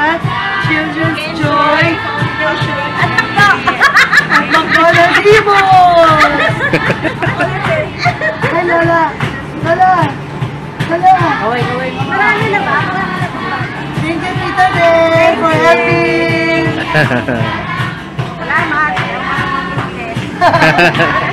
at Children's Joy at at McDonald's Ibon! Ay, Lola! Lola! Lola! Away, away. Marami na ba? Thank you, Tita Day, for helping! Salamat! Hahaha.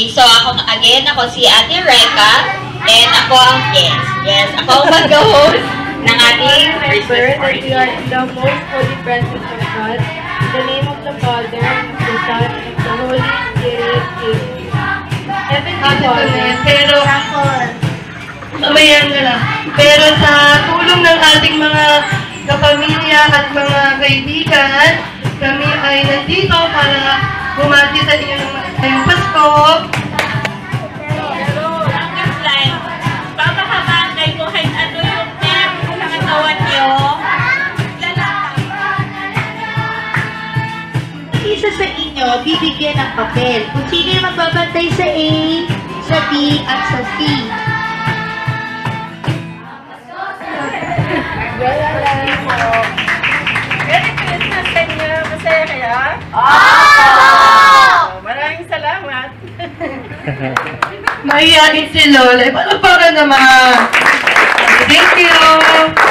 Okay, so ako again, ako si Ate Reka, and ako ang guest. Yes, ako ang mag-host ng ating Remember that party. are the most holy presence of God. In the name of the Father, and of the Son, and of the Holy Spirit. Amen. Heavenly Father, Pero, umayan ka lang. Pero sa tulong ng ating mga kapamilya at mga kaibigan, kami ay nandito para bumati sa inyo ng. Pero, isa sa inyo bibigyan ng papel. Kung sino yung magbabantay sa A, sa B, at sa C. Merry Christmas inyo. Masaya? Maraming salamat. Mahihayin si Lola. Eh, paano para naman? Thank you!